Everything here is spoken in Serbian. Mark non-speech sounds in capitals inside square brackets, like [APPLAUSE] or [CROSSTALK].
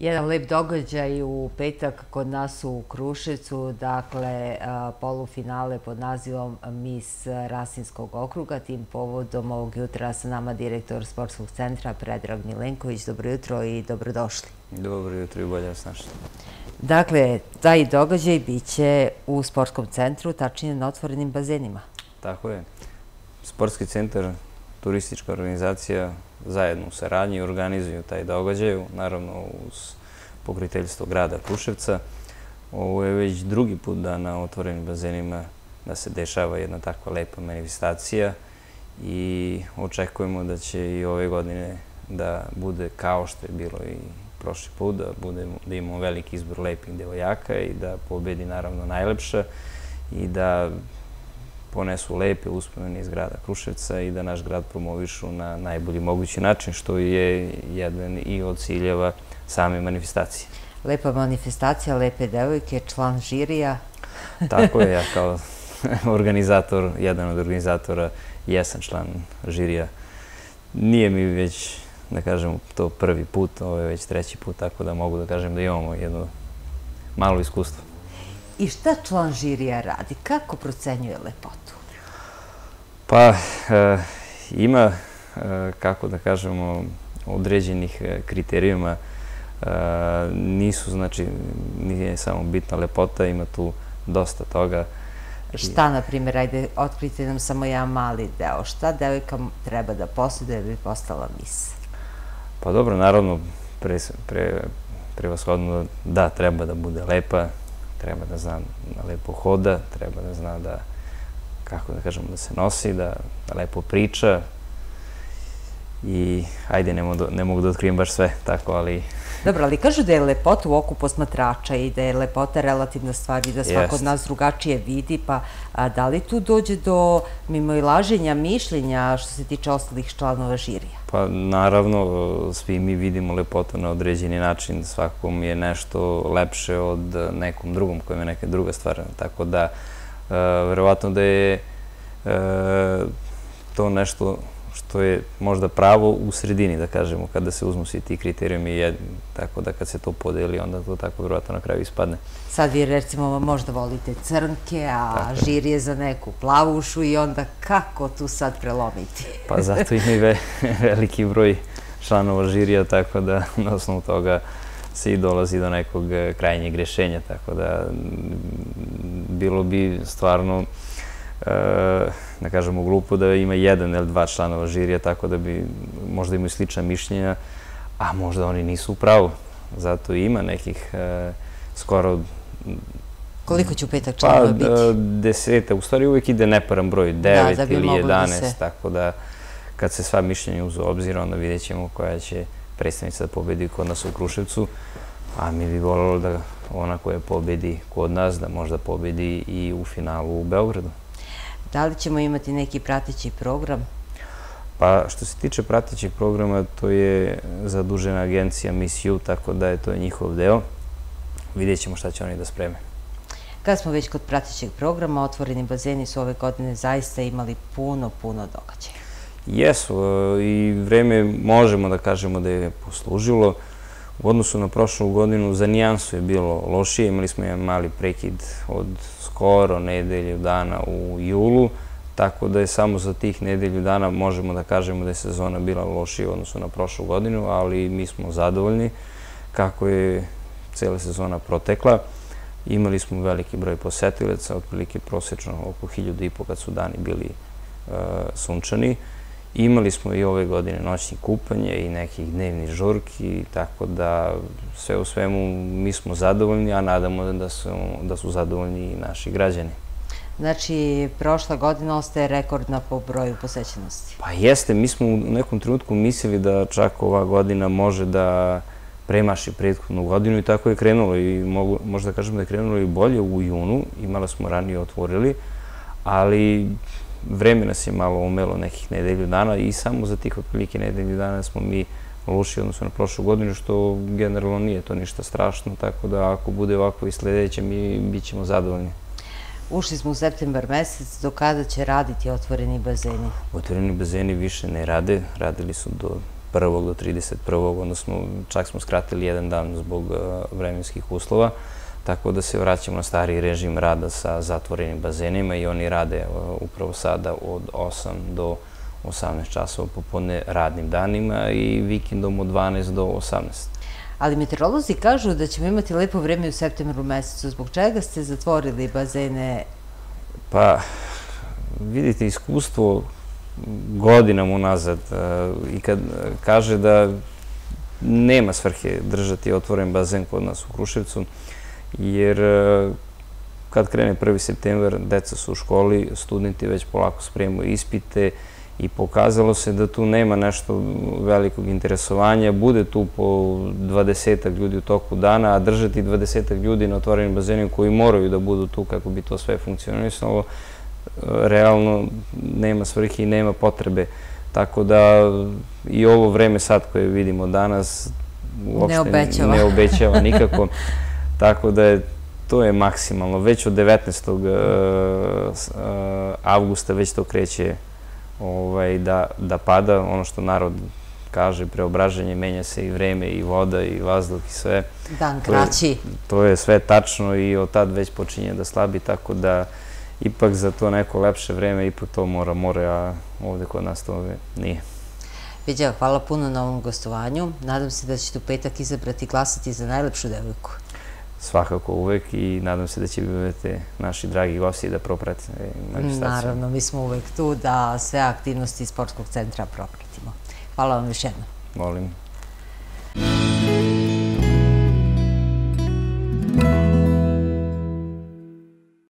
Jedan lep događaj u petak kod nas u Kruševcu, dakle polufinale pod nazivom Mis Rasinskog okruga. Tim povodom ovog jutra sa nama direktor sportskog centra Predrag Milenković. Dobro jutro i dobrodošli. Dobro jutro i bolje vas našli. Dakle, taj događaj biće u sportskom centru, tačnije na otvorenim bazenima. Tako je. Sportski centar, turistička organizacija zajedno u saradnji organizuju taj događaj, naravno uz pokriteljstvo grada Kruševca. Ovo je već drugi put da na otvorenim bazenima da se dešava jedna takva lepa manifestacija i očekujemo da će i ove godine da bude kao što je bilo i prošli put, da, bude, da imamo veliki izbor lepih devojaka i da pobedi naravno najlepša i da ponesu lepe uspomene iz grada Kruševca i da naš grad promovišu na najbolji mogući način, što je jedan i od ciljeva same manifestacije. Lepa manifestacija, lepe devojke, član žirija. [LAUGHS] Tako je, ja kao [LAUGHS] organizator, jedan od organizatora, jesam član žirija. Nije mi već, da kažem, to prvi put, ovo je već treći put, tako da mogu da kažem da imamo jedno malo iskustvo. I šta član žirija radi? Kako procenjuje lepotu? Pa, e, ima, e, kako da kažemo, određenih e, kriterijuma. Nisu, znači, nije samo bitna lepota, ima tu dosta toga. Šta, na primjer, ajde, otkrite nam samo jedan mali deo. Šta devojka treba da posjeduje da bi postala mis? Pa dobro, naravno, pre, pre, prevashodno da, treba da bude lepa, treba da zna lepo hoda, treba da zna da, kako da kažemo, da se nosi, da lepo priča i ajde, ne mogu, ne mogu da otkrijem baš sve, tako, ali... Dobro, ali kažu da je lepota u oku posmatrača i da je lepota relativna stvar i da svako od nas drugačije vidi, pa a, da li tu dođe do mimoilaženja mišljenja što se tiče ostalih članova žirija? Pa naravno, svi mi vidimo lepotu na određeni način, svakom je nešto lepše od nekom drugom kojem je neka druga stvar, tako da e, verovatno da je e, to nešto što je možda pravo u sredini, da kažemo, kada se uzmu svi ti kriterijumi, tako da kad se to podeli, onda to tako vjerojatno na kraju ispadne. Sad vi recimo možda volite crnke, a žir je za neku plavušu i onda kako tu sad prelomiti? [LAUGHS] Pa zato ima i veliki broj članova žirija, tako da na osnovu toga se i dolazi do nekog e, krajnjeg rešenja, tako da bilo bi stvarno da kažemo, grupu da ima jedan ili dva članova žirija, tako da bi možda imaju slična mišljenja, a možda oni nisu u pravu. Zato ima nekih e, skoro... Koliko će u petak članova pa, biti? Pa, deseta. U stvari uvijek ide neparan broj, da, devet ili jedanest, tako da kad se sva mišljenja uzu obzir, onda vidjet ćemo koja će predstavnica da pobedi kod nas u Kruševcu, a mi bi volilo da ona koja pobedi kod nas, da možda pobedi i u finalu u Beogradu. Da li ćemo imati neki prateći program? Pa što se tiče pratećeg programa, to je zadužena agencija Miss You, tako da je to njihov deo. Vidjet ćemo šta će oni da spreme. Kad smo već kod pratećeg programa, otvoreni bazeni su ove godine zaista imali puno, puno događaja. Jesu e, i vreme možemo da kažemo da je poslužilo. U odnosu na prošlu godinu za nijansu je bilo lošije, imali smo jedan mali prekid od skoro nedelju dana u julu, tako da je samo za tih nedelju dana možemo da kažemo da je sezona bila lošija u odnosu na prošlu godinu, ali mi smo zadovoljni kako je cela sezona protekla. Imali smo veliki broj posetilaca, otprilike prosečno oko hiljada i po kad su dani bili e, sunčani. Imali smo i ove godine noćni kupanje i nekih dnevnih žurki, tako da sve u svemu mi smo zadovoljni, a nadamo da su, da su zadovoljni i naši građani. Znači, prošla godina ostaje rekordna po broju posećenosti. Pa jeste, mi smo u nekom trenutku mislili da čak ova godina može da premaši prethodnu godinu i tako je krenulo i mogu, možda kažem da je krenulo i bolje u junu, imala smo ranije otvorili, ali vreme nas je malo umelo nekih nedelju dana i samo za tih otprilike nedelju dana smo mi loši odnosno na prošlu godinu, što generalno nije to ništa strašno, tako da ako bude ovako i sledeće, mi bit ćemo zadovoljni. Ušli smo u septembar mesec, do kada će raditi otvoreni bazeni? Otvoreni bazeni više ne rade, radili su do do 31. odnosno čak smo skratili jedan dan zbog vremenskih uslova, tako da se vraćamo na stari režim rada sa zatvorenim bazenima i oni rade upravo sada od 8 do 18 časova popodne radnim danima i vikendom od 12 do 18. Ali meteorolozi kažu da ćemo imati lepo vreme u septembru mesecu. Zbog čega ste zatvorili bazene? Pa, vidite, iskustvo godinama unazad i kad kaže da nema svrhe držati otvoren bazen kod nas u Kruševcu, jer kad krene 1. september, deca su u školi, studenti već polako spremaju ispite, i pokazalo se da tu nema nešto velikog interesovanja. Bude tu po 20 ljudi u toku dana, a držati 20 ljudi na otvorenim bazenima koji moraju da budu tu kako bi to sve funkcionisalo, realno nema svrhe i nema potrebe. Tako da i ovo vreme sad koje vidimo danas uopšte ne obećava nikako. [LAUGHS] Tako da je to je maksimalno. Već od 19. avgusta već to kreće ovaj, da, da pada, ono što narod kaže, preobraženje, menja se i vreme, i voda, i vazduh, i sve. Dan kraći. To je, sve tačno i od tad već počinje da slabi, tako da ipak za to neko lepše vreme, ipak to mora, more, a ovde kod nas to nije. Vidja, hvala puno na ovom gostovanju. Nadam se da ćete u petak izabrati i glasati za najlepšu devojku svakako uvek i nadam se da će bivati naši dragi gosti da proprate manifestaciju. Naravno, mi smo uvek tu da sve aktivnosti sportskog centra propratimo. Hvala vam još jednom. Molim.